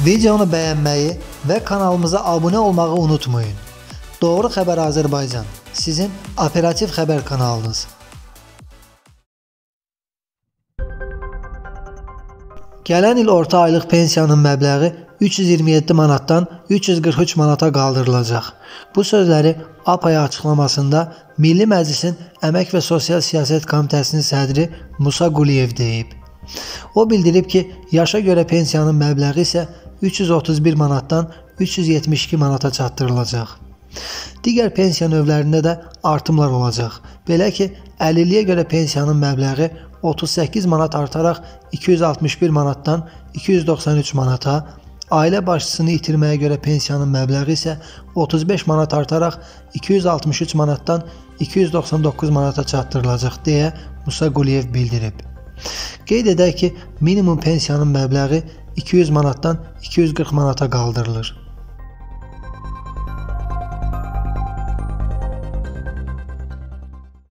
Videonu bəyənməyi və kanalımıza abunə olmağı unutmayın. Doğru Xəbər Azərbaycan sizin operativ xəbər kanalınız. Gələn il orta aylıq pensiyanın məbləği 327 manatdan 343 manata qaldırılacaq. Bu sözləri APAya açıqlamasında Milli Məclisin Əmək və Sosial Siyasət Komitəsinin sədri Musa Quliyev deyib. O bildirib ki, yaşa görə pensiyanın məbləği isə 331 manatdan 372 manata çatdırılacaq. Digər pensiya növlərində də artımlar olacaq. Belə ki, əlilliyə görə pensiyanın məbləği 38 manat artaraq 261 manatdan 293 manata, ailə başçısını itirməyə görə pensiyanın məbləği isə 35 manat artaraq 263 manatdan 299 manata çatdırılacaq deyə Musa Quliyev bildirib. Qeyd edək ki, minimum pensiyanın məbləği 200 manatdan 240 manata qaldırılır.